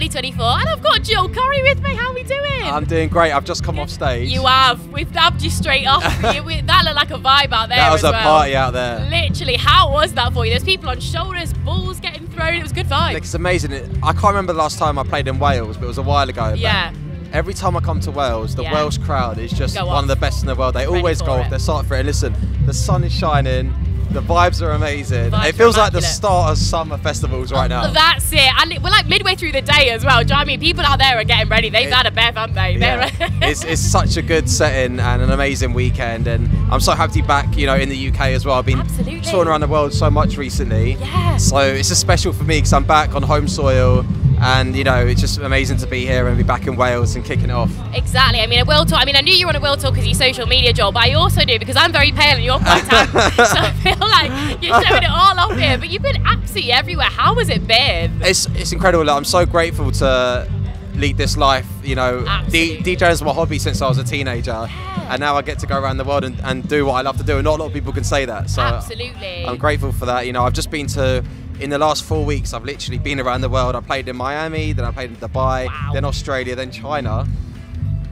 2024, and I've got Joel Corry with me. How are we doing? I'm doing great. I've just come off stage. You have. We've nabbed you straight off. That looked like a vibe out there. that was as a well. party out there. Literally, how was that for you? There's people on shoulders, balls getting thrown. It was good vibe. Like, it's amazing. I can't remember the last time I played in Wales, but it was a while ago. Yeah. Every time I come to Wales, the Yeah. Welsh crowd is just Go one off. of the best in the world. They Ready always go it. off. They're starting for it. And listen, the sun is shining. The vibes are amazing. Vibes it feels like the start of summer festivals right now. That's it. And we're like midway through the day as well. Do you know what I mean? People out there are getting ready. They've It- had a bev, haven't they? Yeah. It's, it's such a good setting and an amazing weekend and I'm so happy to be back you know in the UK as well I've been Absolutely. touring around the world so much recently Yeah. so it's just special for me because I'm back on home soil and you know it's just amazing to be here and be back in Wales and kicking it off Exactly. I mean, a world tour. I mean, I knew you were on a world tour because of your social media job, but I also do because I'm very pale and you're quite tan. so I feel like you're showing it all off here. But you've been absolutely everywhere. How has it been? it's, it's incredible like, I'm so grateful to lead this life you know D-. DJing is my hobby since I was a teenager and now I get to go around the world and, and do what I love to do and not a lot of people can say that so Absolutely. I'm grateful for that. You know, I've just been to in the last four weeks. I've literally been around the world. I played in Miami, then I played in Dubai, Wow. then Australia, then China.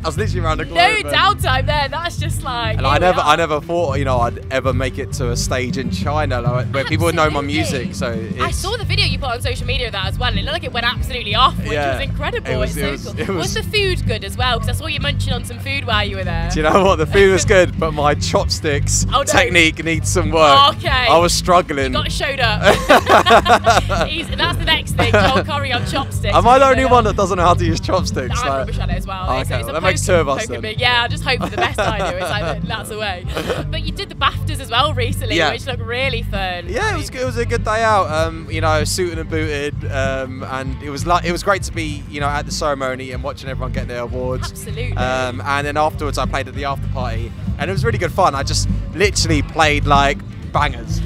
I was literally around the globe. no downtime there. That's just like. And I never. I never thought, you know, I'd ever make it to a stage in China like, where people would know my music. So it's, I saw the video you put on social media of that as well, it looked like it went absolutely off, which Yeah. was incredible. It was- it's it so was- cool. it was, was- the food good as well? Because I saw you munching on some food while you were there. Do you know what? The food was good, but my chopsticks Oh, no. technique needs some work. Oh, okay. I was struggling. Got showed up. He's, that's the next thing. Joel Corry on chopsticks. Am I the only one that doesn't know how to use chopsticks? I'm Like- rubbish at it as well. Oh, okay, it's a well, that makes poke- two of us then. me. Yeah, I just hope for the best I do. It's like that's the way. But you did the BAFTAs as well recently, Yeah. which looked really fun. Yeah, it was good. it was a good day out. Um, you know, suited and booted, um, and it was like it was great to be you know at the ceremony and watching everyone get their awards. Absolutely. Um, and then afterwards, I played at the after party, and it was really good fun. I just literally played like bangers.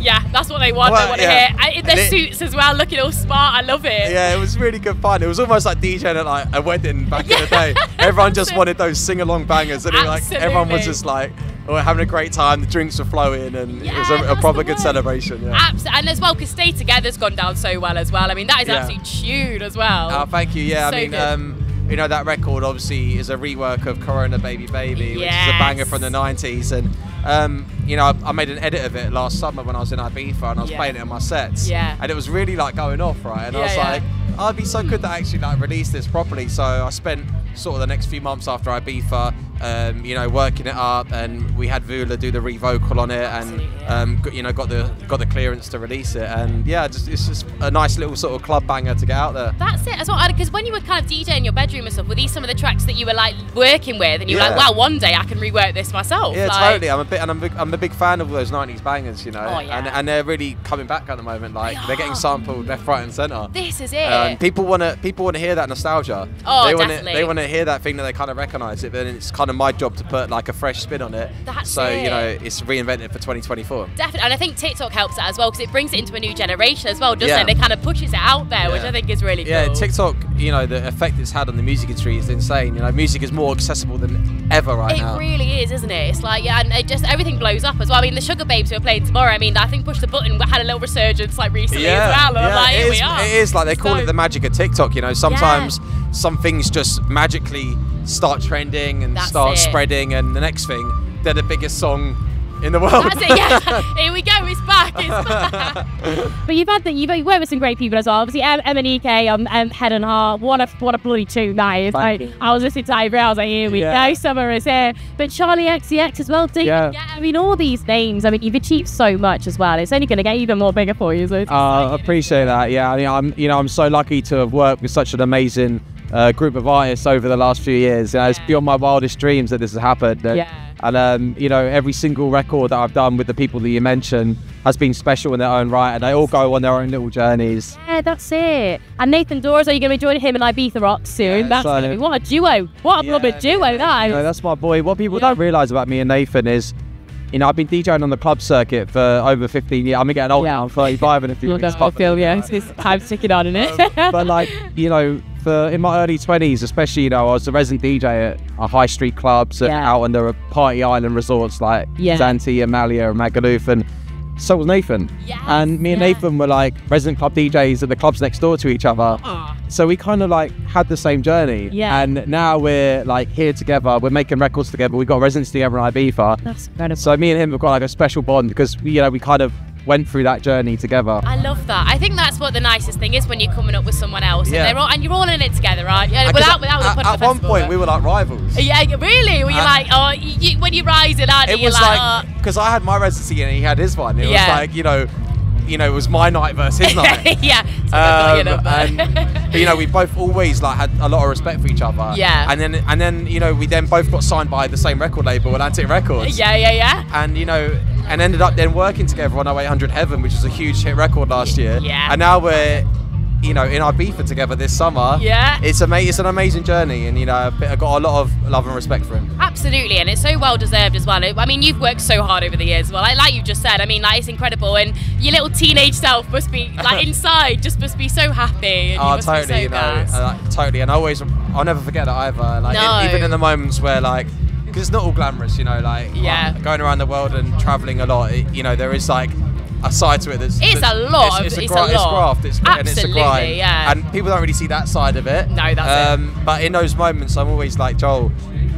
Yeah, that's what they want. Well, they want to hear. In their it- suits as well, looking all smart. I love it. Yeah, it was really good fun. It was almost like DJing at like a wedding back in the day. Everyone just wanted those sing along bangers, and it, like everyone was just like oh, we're having a great time. The drinks were flowing, and it was a, a proper good celebration. Yeah. Abs- and as well, because Stay Together's gone down so well as well. I mean, that is Yeah. absolutely tune as well. Oh, thank you. Yeah, So I mean, um, you know that record obviously is a rework of Corona Baby Baby, which is a banger from the '90s, and um, you know I, I made an edit of it last summer when I was in Ibiza and I was Yeah. playing it in my sets. Yeah. And it was really like going off, right? And I was yeah. like, oh, it'd be so good to actually like release this properly. So I spent sort of the next few months after Ibiza, um, you know, working it up, and we had Vula do the revocal on it, and um, got- you know, got the got the clearance to release it, and yeah, just it's just a nice little sort of club banger to get out there. That's it as well. Because when you were kind of DJing in your bedroom and stuff, were these some of the tracks that you were like working with, and you were like, Yeah. "Wow, one day I can rework this myself." Yeah, like, totally. I'm a bit, and I'm, a big- I'm a big fan of those '90s bangers, you know. Oh, yeah. And and they're really coming back at the moment. Like They are getting sampled left, right, and centre. This is it. And people want to people want to hear that nostalgia. Oh, they wanna, definitely. They want to hear that thing that they kind of recognise it, but then it's kind of my job to put like a fresh spin on it. That's so it. you know, it's reinvented for 2024. Definitely, and I think TikTok helps that as well because it brings it into a new generation as well, doesn't Yeah. it? It kind of pushes it out there, which I think is really Yeah, cool. TikTok, you know, the effect it's had on the music industry is insane. You know, music is more accessible than ever right It now. really is, isn't it? It's like yeah, and it just everything blows up as well. I mean, the Sugababes who are playing tomorrow. I mean, I think Push the Button had a little resurgence like recently as well. And I'm like, it here is, we are. It is like they call So- it the magic of TikTok. You know, sometimes some things just magically start trending and That's start it. spreading, and the next thing they're the biggest song in the world. That's it. Yeah, here we go. It's back. It's back. But you've had the, you've you've worked with some great people as well. Obviously, M, MNEK on um, Head and Heart. What a what a bloody tune that is. Thank Like. I was listening to Ivy, I was like, here we Yeah. go, summer is here. But Charli XCX as well. Dave, Yeah. yeah. I mean, all these names. I mean, you've achieved so much as well. It's only going to get even more bigger for you. So it's Uh, I appreciate that. Yeah, I mean, I'm you know I'm so lucky to have worked with such an amazing uh, group of artists over the last few years. You know, It's beyond my wildest dreams that this has happened. And, Yeah. and um, you know, every single record that I've done with the people that you mentioned has been special in their own right, and they all go on their own little journeys. Yeah, that's it. And Nathan Dawes, are you going to be joining him in Ibiza Rock soon? Yeah, that's so- be, what a duo. What a Yeah, duo yeah. that know, that's my boy. What people Yeah. don't realise about me and Nathan is, you know, I've been DJing on the club circuit for over 15 years. I'm getting old Yeah. now. I'm 35 in a few weeks. I feel, yeah, it's, it's time's ticking on, isn't it? but like you know for in my early 20s especially you know i was a resident dj at uh, high street clubs and Yeah. out on the party island resorts like Yeah. zante amalia and magaluf and so was nathan Yes, and me and nathan were like resident club djs at the clubs next door to each other Aw. so we kind of like had the same journey. Yeah. And now we're like here together. We're making records together. We've got residency together in Ibiza. That's incredible. So me and him have got like a special bond because we, you know, we kind of went through that journey together. I love that. I think that's what the nicest thing is when you're coming up with someone else Yeah. and they're all and you're all in it together, right? Yeah, Because without without at, at one point we were like rivals. Yeah, really? Were you like, oh, you, when you're rising, aren't you? it You're was like, like oh. because I had my residency and he had his one. It Yeah. was like you know, you know, it was my night versus his night. yeah. So I got your Um, and but, you know, we both always like had a lot of respect for each other. Yeah. And then and then you know we then both got signed by the same record label, Atlantic Records. yeah, yeah, yeah. And you know, and ended up then working together on 0800 Heaven, which was a huge hit record last year. Yeah. And now we're, you know, in Ibiza together this summer. Yeah. It's ama- It's an amazing journey, and you know, I've got a lot of love and respect for him. Absolutely, and it's so well deserved as well. I mean, you've worked so hard over the years. Well, like, like you just said, I mean, like it's incredible, and your little teenage self must be like inside, just must be so happy. And Oh, must totally, so you know, uh, like, totally, and I always, I'll never forget that either. Like, No. e- even in the moments where, like, because it's not all glamorous, you know, like, Yeah. uh, going around the world and traveling a lot, it, you know, there is like a side to it that's. It's that's- a lot It's, of- it's, it's a gra- it's lot. graft. It's, and it's a Absolutely, grind. yeah. And people don't really see that side of it. No, that's it. um, But in those moments, I'm always like, Joel,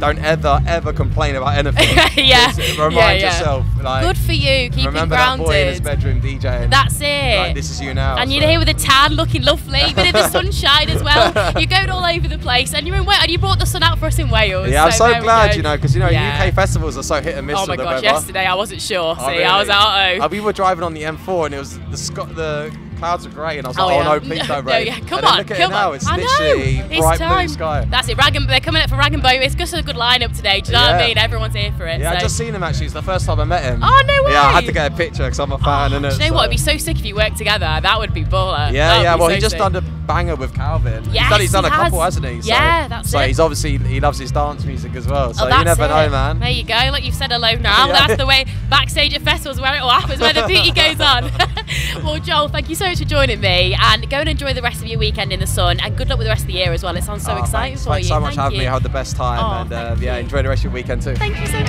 don't ever, ever complain about anything. Yeah, Just Remind yeah. yourself. Like, Good for you, keeping remember grounded. that boy in his bedroom DJing. That's it. Like, this is you now. and you're here with a tan, looking lovely, bit of the sunshine as well. You're going all over the place, and you're in and you brought the sun out for us in Wales. Yeah, I'm so glad, you know, because you know Yeah. UK festivals are so hit and miss Oh my gosh, yesterday I wasn't sure. Oh, See, I was really? out. Uh, we were driving on the M4 and it was the sc- the clouds are grey and I was Oh, like, oh, no, please don't No, rain. yeah, come and on, look at come it now, on. it's I know, literally it's bright time. blue sky. That's it. Rag and, they're coming up for Rag and Bone. It's just a good lineup today. Do you know what I mean? Everyone's here for it. yeah, I so. just seen him actually. It's the first time I met him. Oh, no way! Yeah, I had to get a picture because I'm a fan. Oh, innit? do you know what? It'd be so sick if you worked together. That would be baller. Yeah, That would yeah. Well, so he just sick. done a banger with Calvin. Yes, he's done, he's done he a couple, has. hasn't he? So, Yeah, that's so it. he's obviously he loves his dance music as well. Oh, so Oh, you that's never know, man. There you go. Like you've said hello now. That's the way backstage at festivals where it all happens, where the beauty goes on. well, Joel, thank you so much for joining me, and go and enjoy the rest of your weekend in the sun, and good luck with the rest of the year as well. It sounds so Oh, exciting thanks. for Thanks you. so much Thank for having you. me. Have the best time, Oh, and uh, yeah, you. enjoy the rest of your weekend too. Thank you so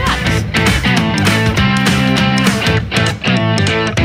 much.